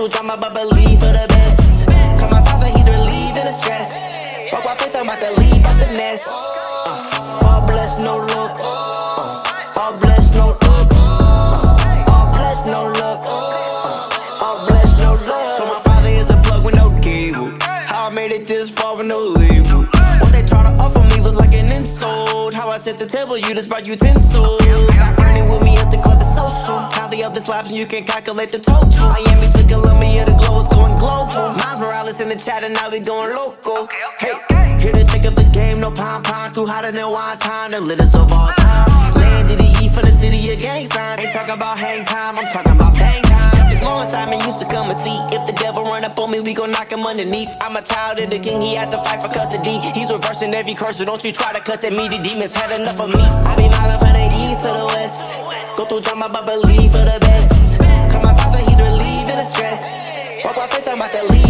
through drama, but believe for the best. Cause my father, he's relieving the stress. Fuck my faith, I'm about to leave out the nest. Uh, all blessed, no look. Uh, all blessed, no look. Uh, all blessed, no look. Uh, all blessed, no look. So my father is a plug with no cable. How I made it this far with no label. What they try to offer me was like an insult. How I set the table, you just brought utensils. Got friendly with me at the club, it's so soon the slaps and you can calculate the total. Miami to Colombia, the glow is going global. Miles Morales in the chat and now we going local. Hey, here to shake up the game, no pom pom. Too hotter than wine time, the littest of all time. Landed the E for the city of gang signs. Ain't talking about hang time, I'm talking about bang time. The glow inside me, used to come and see. If the devil run up on me, we gon' knock him underneath. I'm a child of the king, he had to fight for custody. He's reversing every curse, so don't you try to cuss at me. The demons had enough of me. I be mobbing from the east to the west. Go through drama, but believe about to leave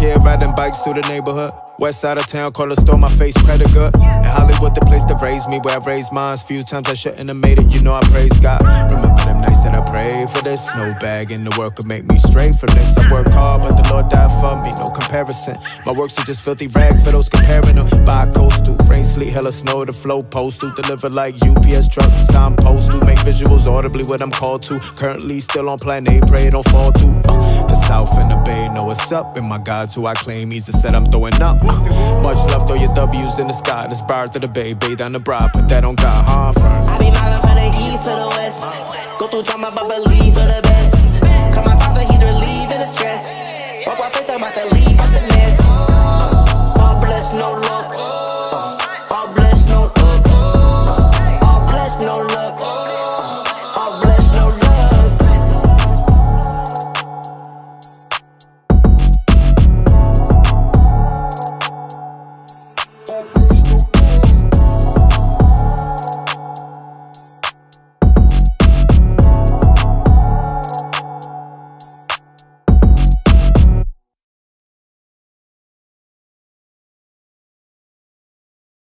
kid, riding bikes through the neighborhood. West side of town, call a store, my face credit good. In Hollywood, the place that raised me, where I raised mine. Few times I shouldn't have made it, you know I praise God. Remember them nights that I prayed for this. No bag in the work could make me straight from this. I work hard, but the Lord died for me, no comparison. My works are just filthy rags for those comparing them. By coastal, rain, sleet, hella snow, the flow postal. Deliver like UPS trucks, I'm postal. Make visuals audibly what I'm called to. Currently still on plan A, pray it don't fall through. Uh, the South what's up. And my God's who I claim, he's the set I'm throwing up. Much love, throw your W's in the sky. This bar to the bay, bathe on the bride, put that on God, huh? I be mobbing from the east to the west. Go through drama, but believe for the best. Call my father, he's relieving the stress. Walk my faith, I'm about to leave,